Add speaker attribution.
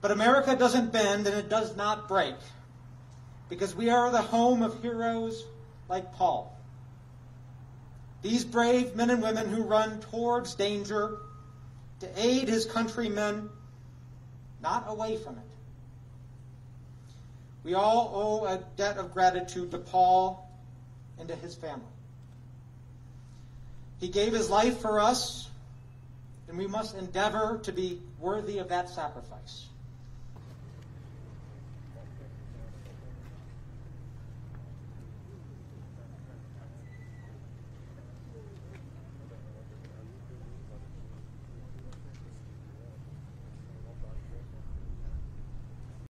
Speaker 1: But America doesn't bend and it does not break because we are the home of heroes like Paul. These brave men and women who run towards danger to aid his countrymen, not away from it. We all owe a debt of gratitude to Paul and to his family. He gave his life for us, and we must endeavor to be worthy of that sacrifice.